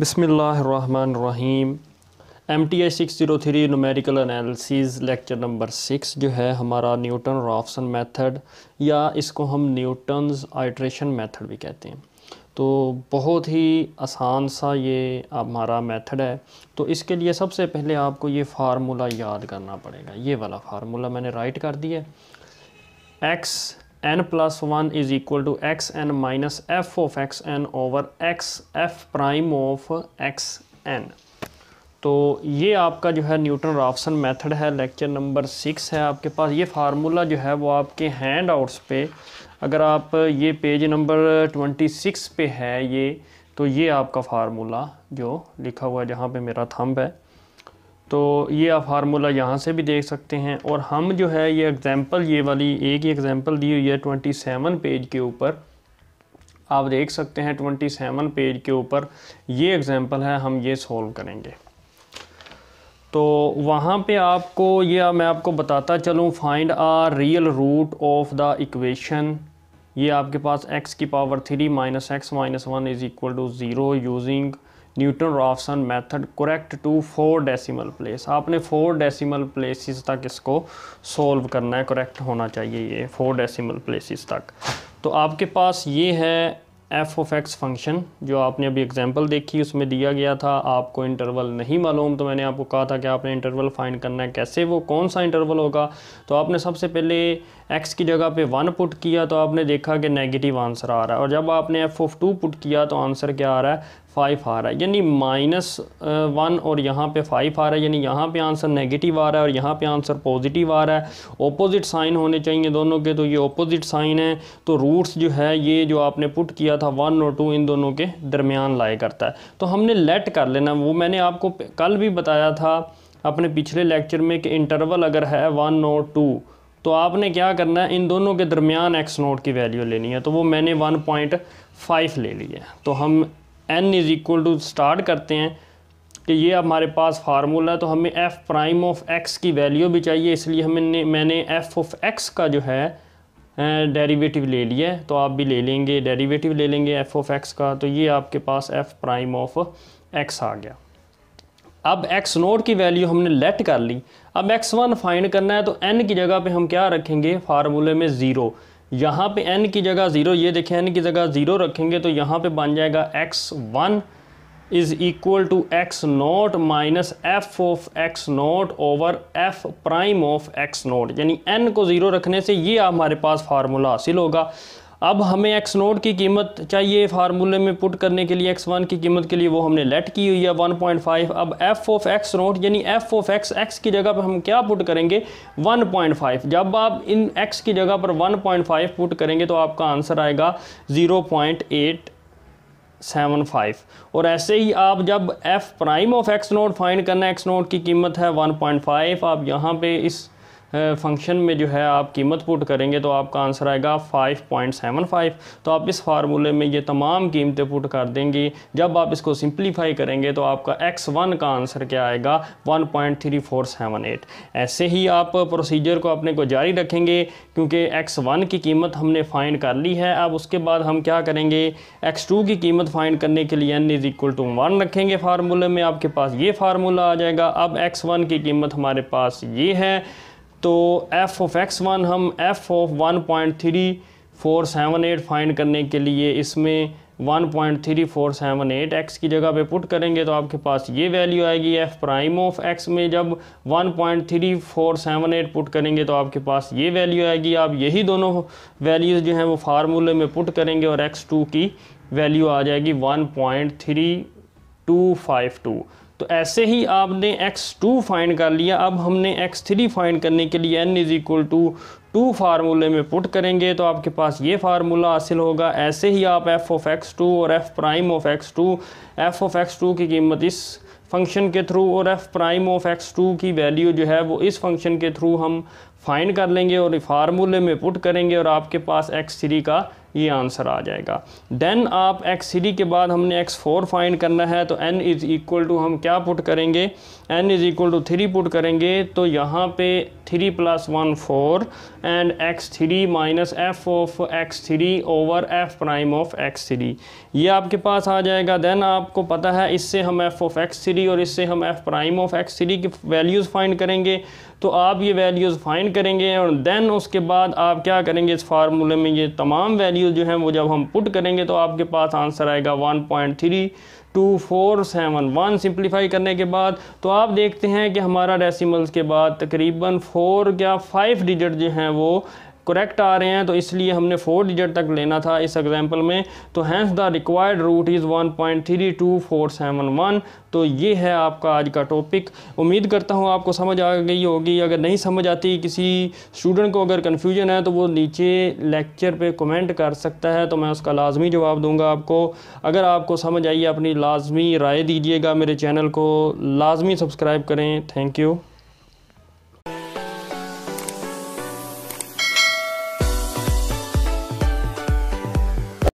بسم اللہ الرحمن الرحیم۔ M T I six zero three numerical analysis lecture number six جو ہے ہمارا نیوٹن رافسن میتھڈ یا اس کو ہم نیوٹنز آئٹریشن میتھڈ بھی کہتے ہیں۔ تو بہت ہی آسان سا یہ ہمارا میتھڈ ہے۔ تو اس کے لیے سب سے پہلے آپ کو یہ فارمولا یاد کرنا پڑے گا۔ یہ والا فارمولا میں نے رائٹ کر دیا x n plus one is equal to x n minus f of x n over x f prime of x n تو یہ آپ کا جو ہے نیوٹن رافسن میتھڈ ہے، لیکچر نمبر سکس ہے آپ کے پاس۔ یہ فارمولا جو ہے وہ آپ کے ہینڈ آؤٹس پہ، اگر آپ یہ پیج نمبر ٹونٹی سکس پہ ہے یہ، تو یہ آپ کا فارمولا جو لکھا ہوا ہے جہاں پہ میرا تھمب ہے۔ تو یہ آپ فارمولا یہاں سے بھی دیکھ سکتے ہیں اور ہم جو ہے یہ اگزامپل یہ والی ایک ہی اگزامپل دی ہوئی ہے ٹونٹی سیون پیج کے اوپر۔ آپ دیکھ سکتے ہیں ٹونٹی سیون پیج کے اوپر یہ اگزامپل ہے، ہم یہ سولو کریں گے۔ تو وہاں پہ آپ کو یہ میں آپ کو بتاتا چلوں find a real root of the equation یہ آپ کے پاس ایکس کی power three minus x minus one is equal to zero using Newton Raphson method correct to four decimal place. آپ نے فور ڈیسیمل پلیسز تک اس کو سولو کرنا ہے، کریکٹ ہونا چاہیے یہ فور ڈیسیمل پلیسز تک۔ تو آپ کے پاس یہ ہے ایف آف ایکس فنکشن جو آپ نے ابھی اگزامپل دیکھی، اس میں دیا گیا تھا۔ آپ کو انٹرول نہیں معلوم، تو میں نے آپ کو کہا تھا کہ آپ نے انٹرول فائنڈ کرنا ہے۔ کیسے وہ کون سا انٹرول ہوگا؟ تو آپ نے سب سے پہلے ایکس کی جگہ پہ ون پٹ کیا، تو آپ نے دیکھا کہ نیگیٹیو آنسر آ رہا ہے۔ اور جب آپ نے ایف آف ٹو پٹ کیا، تو آنسر کیا آ رہا ہے؟ فائیو آ رہا ہے یعنی مائنس ون اور یہاں پہ فائیو آ رہا ہے یعنی یہاں پہ آنسر نیگیٹیو آ رہا ہے اور یہاں پہ آنسر پوزیٹیو آ رہا ہے اپوزٹ سائن ہونے چاہیے دونوں کے تو یہ اپوزٹ سائن ہے تو روٹس جو ہے یہ جو آپ نے پٹ کیا تھا ون اور ٹو ان دونوں کے درمیان لائے کرتا ہے. تو ہم نے لیٹ کر لینا. وہ میں نے آپ کو کل بھی بتایا تھا اپنے پچھلے لیکچر میں کہ انٹرول اگر ہے ون اور ٹو تو آپ نے کیا کرنا ہے؟ ان دونوں کے درمیان ایکس نوٹ کی ویلیو لینی ہے. تو وہ میں نے ون پوائنٹ فائیو لے لی ہے. تو ہم n is equal to start کرتے ہیں کہ یہ ہمارے پاس فارمولا ہے، تو ہمیں ایف پرائم آف ایکس کی ویلیو بھی چاہیے، اس لیے ہمیں نے میں نے ایف آف ایکس کا جو ہے ڈیریویٹو لے لیا ہے۔ تو آپ بھی لے لیں گے ڈیریویٹو لے لیں گے ایف آف ایکس کا۔ تو یہ آپ کے پاس ایف پرائم آف ایکس آ گیا۔ اب ایکس نوٹ کی ویلیو ہم نے لیٹ کر لی۔ اب ایکس ون فائنڈ کرنا ہے، تو این کی جگہ پہ ہم کیا رکھیں گے؟ فارمولے میں زیرو یہاں پہ این کی جگہ زیرو، یہ دیکھیں این کی جگہ زیرو رکھیں گے تو یہاں پہ بن جائے گا x one is equal to x naught minus f of x naught over f prime of x naught یعنی این کو زیرو رکھنے سے یہ ہمارے پاس فارمولا حاصل ہوگا۔ اب ہمیں ایکس نوٹ کی قیمت چاہیے فارمولے میں پٹ کرنے کے لیے ایکس ون کی قیمت کے لیے وہ ہم نے لیٹ کی ہوئی ہے ون پوائنٹ فائیو اب ایف آف ایکس نوٹ یعنی ایف آف ایکس ایکس کی جگہ پر ہم کیا پٹ کریں گے؟ ون پوائنٹ فائیو جب آپ ان ایکس کی جگہ پر ون پوائنٹ فائیو پٹ کریں گے تو آپ کا آنسر آئے گا zero point eight seven five اور ایسے ہی آپ جب f prime of x naught find کرنا ایکس نوٹ کی قیمت ہے ون پوائنٹ فائیو آپ یہاں پہ اس فنکشن میں جو ہے آپ قیمت پوٹ کریں گے تو آپ کا آنسر آئے گا 5.75 تو آپ اس فارمولے میں یہ تمام قیمتیں پوٹ کر دیں گی جب آپ اس کو سمپلیفائی کریں گے تو آپ کا ایکس ون کا آنسر کیا آئے گا؟ 1.3478 ایسے ہی آپ پروسیجر کو اپنے کو جاری رکھیں گے کیونکہ ایکس ون کی قیمت ہم نے فائنڈ کر لی ہے. اب اس کے بعد ہم کیا کریں گے؟ ایکس ٹو کی قیمت فائنڈ کرنے کے لیے n is equal to one رکھیں گے فارمولے میں. آپ کے پاس یہ فارمولہ آ جائے گا. اب ایکس ون کی قیمت ہمارے پاس یہ ہے. تو ایف آف ایکس ون ہم f of one point three four seven eight find کرنے کے لیے اس میں one point three four seven eight x کی جگہ پہ پٹ کریں گے تو آپ کے پاس یہ ویلیو آئے گی ایف پرائم آف ایکس میں جب one point three four seven eight put کریں گے تو آپ کے پاس یہ ویلیو آئے گی آپ یہی دونوں ویلیوز جو ہیں وہ فارمولے میں پٹ کریں گے اور ایکس ٹو کی ویلیو آ جائے گی one point three two five two تو ایسے ہی آپ نے ایکس ٹو فائنڈ کر لیا۔ اب ہم نے ایکس تھری فائنڈ کرنے کے لیے n is equal to two فارمولے میں پٹ کریں گے تو آپ کے پاس یہ فارمولہ حاصل ہوگا۔ ایسے ہی آپ ایف آف ایکس ٹو اور f prime of x two f of x two کی قیمت اس فنکشن کے تھرو اور f prime of x two کی ویلیو جو ہے وہ اس فنکشن کے تھرو ہم فائنڈ کر لیں گے اور فارمولے میں پٹ کریں گے اور آپ کے پاس ایکس تھری کا یہ آنسر آ جائے گا۔ دین آپ ایکس تھری کے بعد ہم نے ایکس فور فائنڈ کرنا ہے تو این از ایکول ٹو ہم کیا پٹ کریں گے؟ N is equal to three put کریں گے تو یہاں پہ three plus one four and x three minus f of x three over f prime of x three یہ آپ کے پاس آ جائے گا۔ دین آپ کو پتہ ہے اس سے ہم ایف آف ایکس تھری اور اس سے ہم f prime of x three کی ویلیوز فائنڈ کریں گے۔ تو آپ یہ ویلیوز فائنڈ کریں گے اور دین اس کے بعد آپ کیا کریں گے اس فارمولے میں یہ تمام ویلیوز جو ہیں وہ جب ہم پٹ کریں گے تو آپ کے پاس آنسر آئے گا one point three two four seven one simplify کرنے کے بعد تو آپ دیکھتے ہیں کہ ہمارا ڈیسیملز کے بعد تقریباً فور یا فائیو ڈیجٹ جو ہیں وہ کریکٹ آ رہے ہیں، تو اس لیے ہم نے فور ڈیجٹ تک لینا تھا اس ایگزامپل میں۔ تو hence the required root is one point three two four seven one تو یہ ہے آپ کا آج کا ٹاپک امید کرتا ہوں آپ کو سمجھ آ گئی ہوگی۔ اگر نہیں سمجھ آتی کسی اسٹوڈنٹ کو اگر کنفیوژن ہے، تو وہ نیچے لیکچر پہ کومنٹ کر سکتا ہے۔ تو میں اس کا لازمی جواب دوں گا آپ کو۔ اگر آپ کو سمجھ آئیے اپنی لازمی رائے دیجیے گا میرے چینل کو، لازمی سبسکرائب کریں۔ Thank you